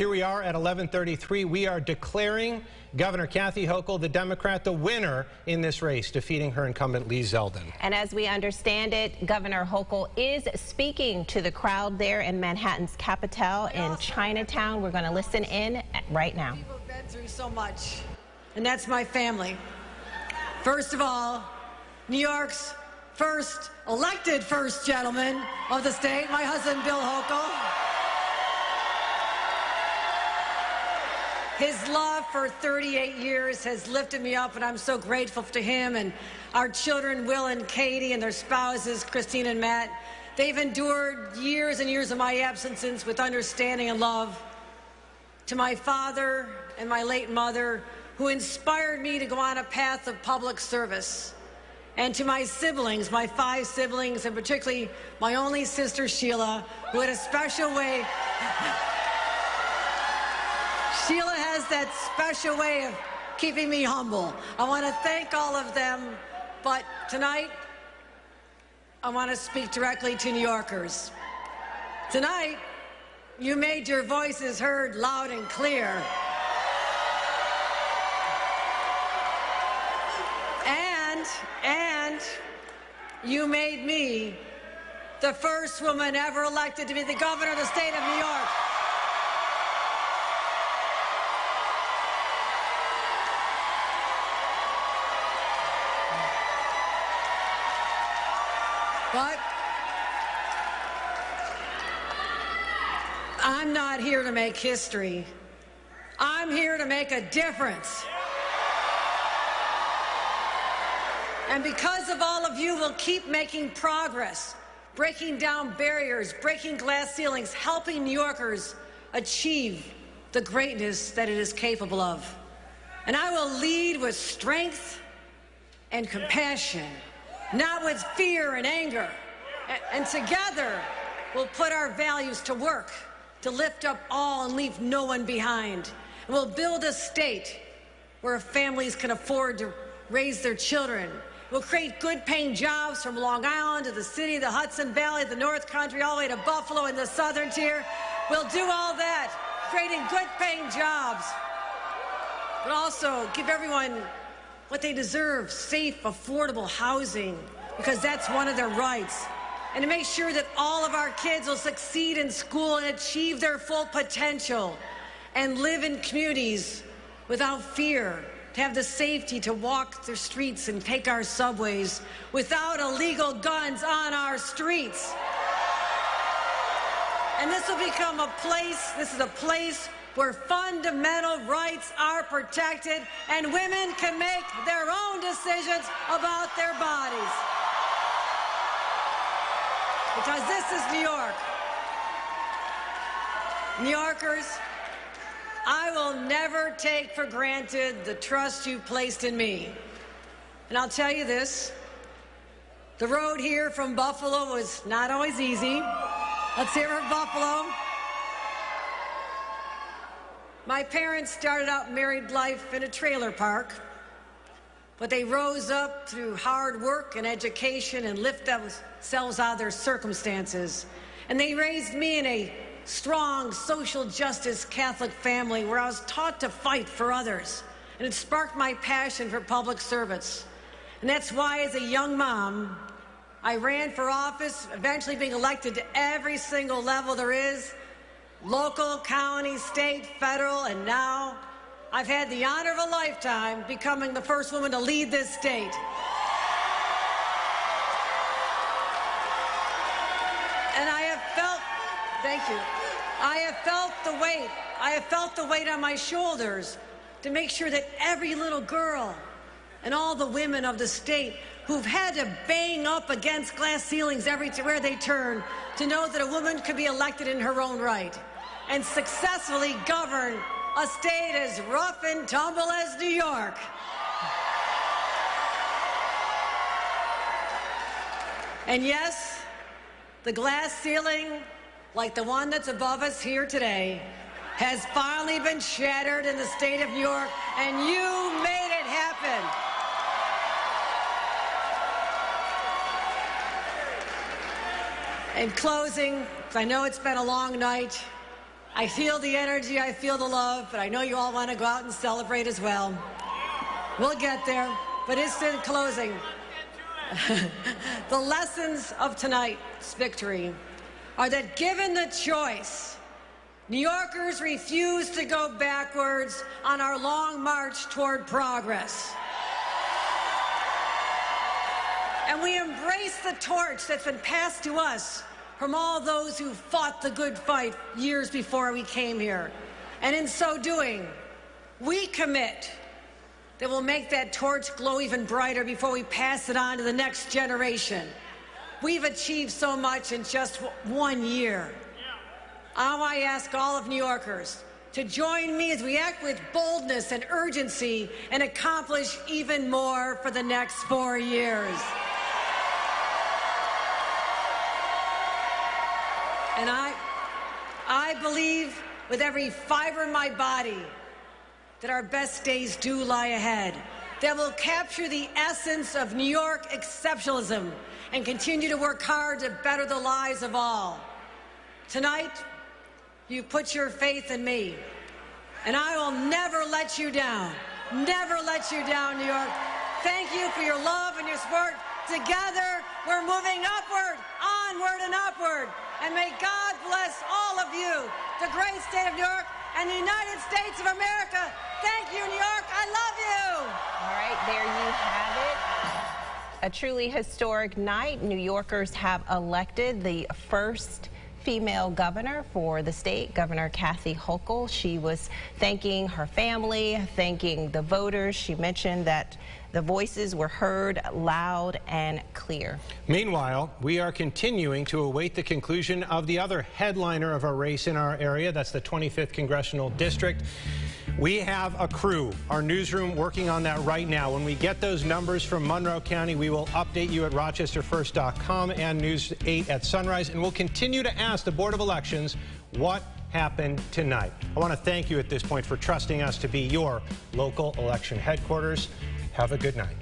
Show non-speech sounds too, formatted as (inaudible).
Here we are at 1133. We are declaring Governor Kathy Hochul, the Democrat, the winner in this race, defeating her incumbent Lee Zeldin. And as we understand it, Governor Hochul is speaking to the crowd there in Manhattan's Capitale in Chinatown. We're going to listen in right now. People have been through so much, and that's my family. First of all, New York's first elected first gentleman of the state, my husband Bill Hochul. His love for 38 years has lifted me up, and I'm so grateful to him and our children, Will and Katie, and their spouses, Christine and Matt. They've endured years and years of my absences with understanding and love. To my father and my late mother, who inspired me to go on a path of public service. And to my siblings, my five siblings, and particularly my only sister, Sheila, who had a special way. (laughs) Sheila has that special way of keeping me humble. I want to thank all of them, but tonight, I want to speak directly to New Yorkers. Tonight, you made your voices heard loud and clear. And, and, you made me the first woman ever elected to be the governor of the state of New York. But I'm not here to make history. I'm here to make a difference. And because of all of you, we'll keep making progress, breaking down barriers, breaking glass ceilings, helping New Yorkers achieve the greatness that it is capable of. And I will lead with strength and compassion not with fear and anger. And, together, we'll put our values to work to lift up all and leave no one behind. And we'll build a state where families can afford to raise their children. We'll create good paying jobs from Long Island to the city, the Hudson Valley, the North Country, all the way to Buffalo and the Southern Tier. We'll do all that, creating good paying jobs, but also give everyone what they deserve safe, affordable housing, because that's one of their rights. And to make sure that all of our kids will succeed in school and achieve their full potential and live in communities without fear, to have the safety to walk the streets and take our subways without illegal guns on our streets. And this will become a place, this is a place where fundamental rights are protected and women can make their own decisions about their bodies. Because this is New York. New Yorkers, I will never take for granted the trust you placed in me. And I'll tell you this, the road here from Buffalo was not always easy. Let's hear from Buffalo. My parents started out married life in a trailer park, but they rose up through hard work and education and lifted themselves out of their circumstances. And they raised me in a strong social justice Catholic family where I was taught to fight for others. And it sparked my passion for public service. And that's why, as a young mom, I ran for office, eventually being elected to every single level there is local, county, state, federal, and now I've had the honor of a lifetime becoming the first woman to lead this state. And I have felt, thank you, I have felt the weight, I have felt the weight on my shoulders to make sure that every little girl and all the women of the state who've had to bang up against glass ceilings everywhere they turn to know that a woman could be elected in her own right and successfully govern a state as rough and tumble as New York. And yes, the glass ceiling, like the one that's above us here today, has finally been shattered in the state of New York, and you made it happen. In closing, I know it's been a long night, I feel the energy, I feel the love, but I know you all want to go out and celebrate as well. We'll get there, but it's in closing. (laughs) the lessons of tonight's victory are that given the choice, New Yorkers refuse to go backwards on our long march toward progress. And we embrace the torch that's been passed to us from all those who fought the good fight years before we came here. And in so doing, we commit that we'll make that torch glow even brighter before we pass it on to the next generation. We've achieved so much in just one year. Now I ask all of New Yorkers to join me as we act with boldness and urgency and accomplish even more for the next four years. And I, I believe with every fiber in my body that our best days do lie ahead, that will capture the essence of New York exceptionalism and continue to work hard to better the lives of all. Tonight, you put your faith in me, and I will never let you down. Never let you down, New York. Thank you for your love and your support. Together, we're moving upward, onward, and upward. And may God bless all of you, the great state of New York and the United States of America. Thank you, New York. I love you. All right, there you have it. A truly historic night. New Yorkers have elected the first female governor for the state, Governor Kathy Hochul. She was thanking her family, thanking the voters. She mentioned that the voices were heard loud and clear. Meanwhile, we are continuing to await the conclusion of the other headliner of a race in our area. That's the 25th Congressional District. We have a crew, our newsroom, working on that right now. When we get those numbers from Monroe County, we will update you at rochesterfirst.com and News 8 at Sunrise. And we'll continue to ask the Board of Elections what happened tonight. I want to thank you at this point for trusting us to be your local election headquarters. Have a good night.